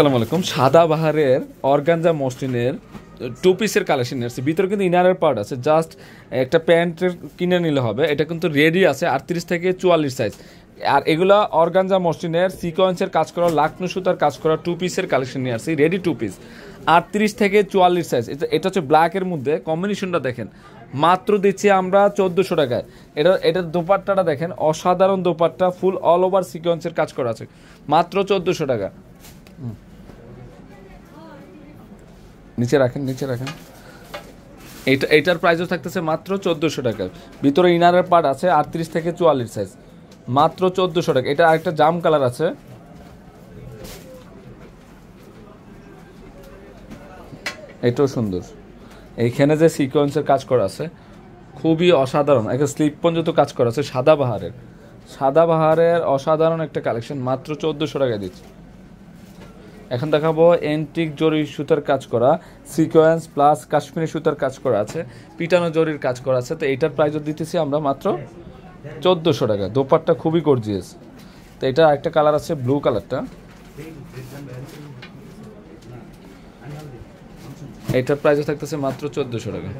আসসালামু আলাইকুম। সাদা বাহারের অর্গানজা মসলিনের টু পিসের কালেকশন আছে ভিতরে কিন্তু ইনারের পার্ট আছে। জাস্ট একটা প্যান্টের কিনে নিলে হবে। এটা কিন্তু রেডি আছে, আটত্রিশ থেকে চুয়াল্লিশ সাইজ আর এগুলা অর্গানজা মসলিনের সিকোয়েন্সের কাজ করা, লাকনু সুতার কাজ করা টু পিসের কালেকশন নিয়ে আসছি। রেডি টু পিস আটত্রিশ থেকে চুয়াল্লিশ সাইজ এটা হচ্ছে ব্ল্যাকের মধ্যে কম্বিনেশনটা দেখেন। মাত্র দিচ্ছি আমরা চোদ্দোশো টাকায়। এটা এটার দোপাট্টাটা দেখেন। অসাধারণ দোপাট্টা ফুল অল ওভার সিকোয়েন্সের কাজ করা আছে। মাত্র চোদ্দোশো টাকা। নিচে রাখেন নিচে রাখেন। এটা এটার প্রাইসও থাকতেছে মাত্র চোদ্দোশো টাকা। ভিতরে ইনারের পার্ট আছে আটত্রিশ থেকে চুয়াল্লিশ সাইজ মাত্র চোদ্দোশো টাকা। এটা আরেকটা জাম কালার আছে। এটাও সুন্দর। এইখানে যে সিকোয়েন্সের কাজ করা আছে, খুবই অসাধারণ। একটা স্লিপ পর্যন্ত কাজ করা আছে, সাদা বাহারের। সাদা বাহারের অসাধারণ একটা কালেকশন মাত্র চোদ্দোশো টাকায় দিচ্ছি। এখন দেখাবো এন্টিক জরি সুতার কাজ করা সিকোয়েন্স প্লাস কাশ্মীরি সুতার কাজ করা আছে, পিটানো জরির কাজ করা আছে, তো এটার প্রাইসও দিতেছি আমরা মাত্র চোদ্দোশো টাকা। দোপারটা খুবই গর্জিয়াস তো এটা একটা কালার আছে ব্লু কালারটা এটার প্রাইসও থাকতেছে মাত্র চোদ্দোশো টাকা।